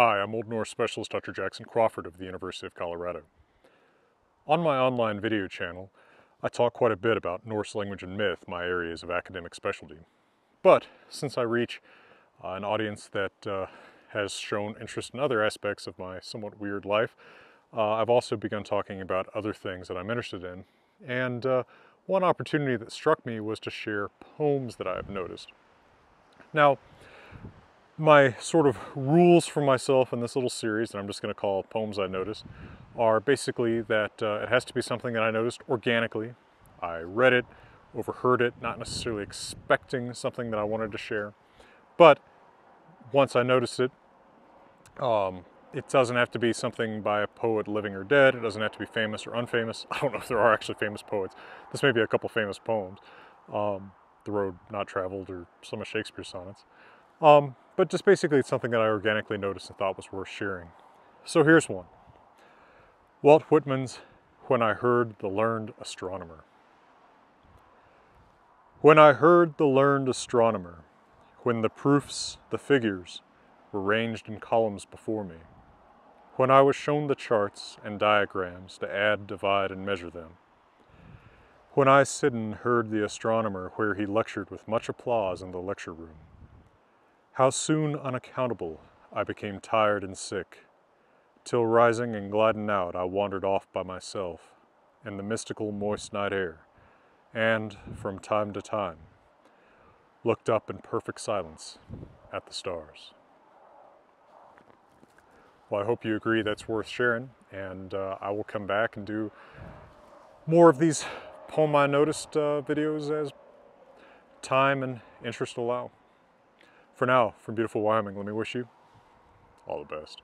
Hi, I'm Old Norse Specialist Dr. Jackson Crawford of the University of Colorado. On my online video channel, I talk quite a bit about Norse language and myth, my areas of academic specialty. But since I reach uh, an audience that uh, has shown interest in other aspects of my somewhat weird life, uh, I've also begun talking about other things that I'm interested in. And uh, one opportunity that struck me was to share poems that I have noticed. Now, my sort of rules for myself in this little series that I'm just going to call Poems I Noticed are basically that uh, it has to be something that I noticed organically. I read it, overheard it, not necessarily expecting something that I wanted to share. But once I noticed it, um, it doesn't have to be something by a poet living or dead. It doesn't have to be famous or unfamous. I don't know if there are actually famous poets. This may be a couple famous poems. Um, the Road Not Traveled or some of Shakespeare's sonnets. Um, but just basically it's something that I organically noticed and thought was worth sharing. So here's one. Walt Whitman's When I Heard the Learned Astronomer. When I heard the learned astronomer, when the proofs, the figures, were ranged in columns before me, when I was shown the charts and diagrams to add, divide, and measure them, when I sitten heard the astronomer where he lectured with much applause in the lecture room, how soon unaccountable I became tired and sick, till rising and gliding out I wandered off by myself in the mystical moist night air, and, from time to time, looked up in perfect silence at the stars. Well, I hope you agree that's worth sharing, and uh, I will come back and do more of these poem I noticed uh, videos as time and interest allow. For now, from beautiful Wyoming, let me wish you all the best.